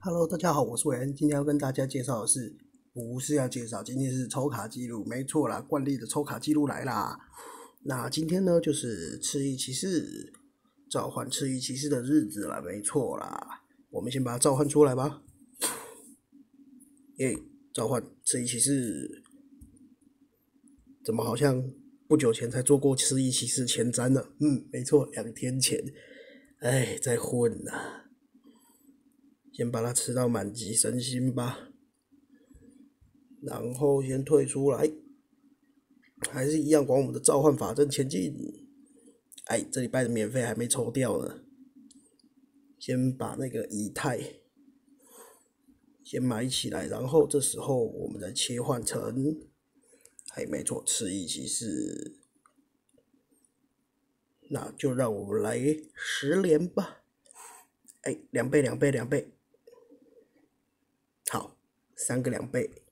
Hello，大家好，我是韦恩，今天要跟大家介绍的是，不是要介绍，今天是抽卡记录，没错啦，惯例的抽卡记录来啦。那今天呢，就是赤翼骑士召唤赤翼骑士的日子了，没错啦。我们先把它召唤出来吧。耶，召唤赤翼骑士，怎么好像不久前才做过赤翼骑士前瞻呢？嗯，没错，两天前。哎，在混呐。先把它吃到满级神心吧，然后先退出来，还是一样往我们的召唤法阵前进。哎，这礼拜的免费还没抽掉呢，先把那个以太先买起来，然后这时候我们再切换成，哎，没错，吃一骑士，那就让我们来十连吧。哎，两倍，两倍，两倍。三个两倍，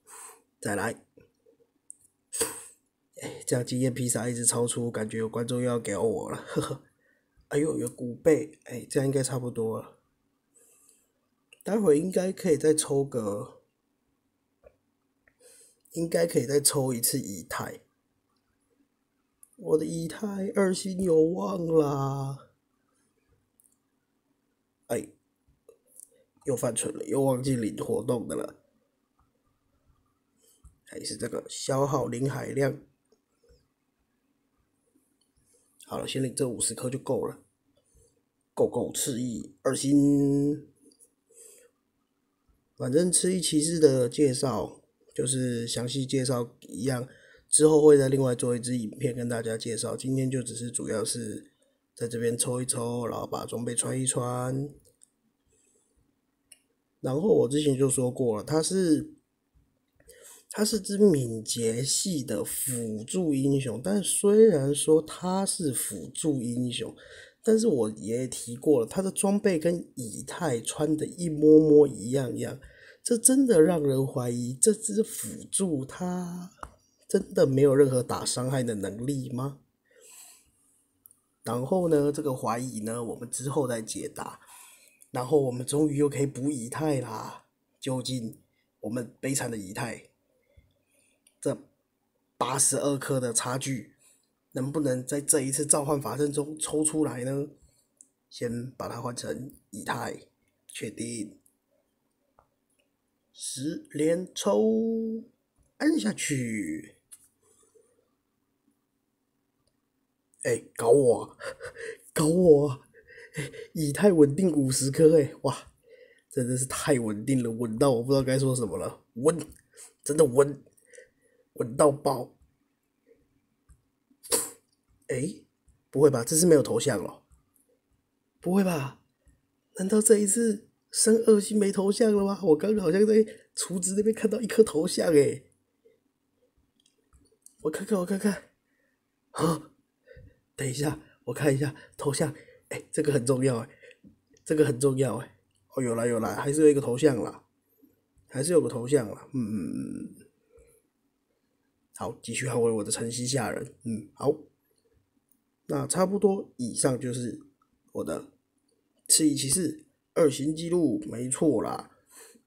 再来。哎，这样经验披萨一直超出，感觉有观众又要给我了，呵呵。哎呦，有五倍，哎，这样应该差不多了。待会应该可以再抽个，应该可以再抽一次以太。我的以太二星有望啦。哎。又犯蠢了，又忘记领活动的了，还是这个消耗零海量。好了，先领这五十颗就够了，够够赤翼二星。反正赤翼骑士的介绍就是详细介绍一样，之后会再另外做一支影片跟大家介绍。今天就只是主要是在这边抽一抽，然后把装备穿一穿。然后我之前就说过了，他是，他是只敏捷系的辅助英雄。但虽然说他是辅助英雄，但是我也提过了，他的装备跟以太穿的一模模一样样，这真的让人怀疑这只辅助他真的没有任何打伤害的能力吗？然后呢，这个怀疑呢，我们之后再解答。然后我们终于又可以补以太啦！究竟我们悲惨的以太，这八十二颗的差距，能不能在这一次召唤法阵中抽出来呢？先把它换成以太，确定十连抽，按下去。哎，搞我，搞我！以太稳定五十颗，哎，哇，真的是太稳定了，稳到我不知道该说什么了，稳，真的稳，稳到爆。哎，不会吧，这次没有头像了？不会吧？难道这一次升二星没头像了吗？我刚刚好像在厨子那边看到一颗头像，哎，我看看，我看看，啊，等一下，我看一下头像。哎，这个很重要哎，这个很重要哎。哦，有了有了，还是有一个头像啦，还是有个头像啦。嗯嗯嗯。好，继续捍卫我的晨曦下人。嗯，好。那差不多以上就是我的赤翼骑士二星记录，没错啦。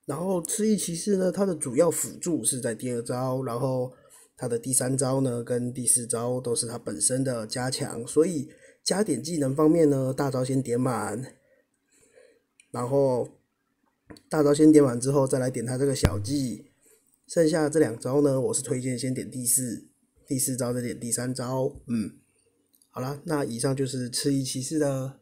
然后赤翼骑士呢，它的主要辅助是在第二招，然后它的第三招呢跟第四招都是它本身的加强，所以。加点技能方面呢，大招先点满，然后大招先点满之后，再来点它这个小技。剩下这两招呢，我是推荐先点第四，第四招再点第三招。嗯，好了，那以上就是赤翼骑士的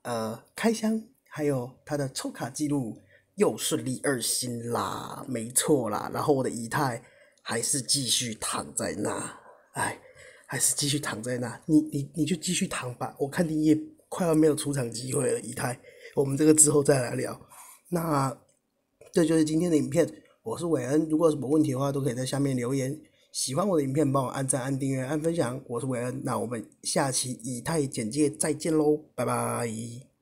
呃开箱，还有他的抽卡记录，又顺利二星啦，没错啦。然后我的仪态还是继续躺在那，哎。还是继续躺在那，你你你就继续躺吧。我看你也快要没有出场机会了，以太。我们这个之后再来聊。那这就是今天的影片，我是韦恩。如果有什么问题的话，都可以在下面留言。喜欢我的影片，帮我按赞、按订阅、按分享。我是韦恩，那我们下期以太简介再见喽，拜拜。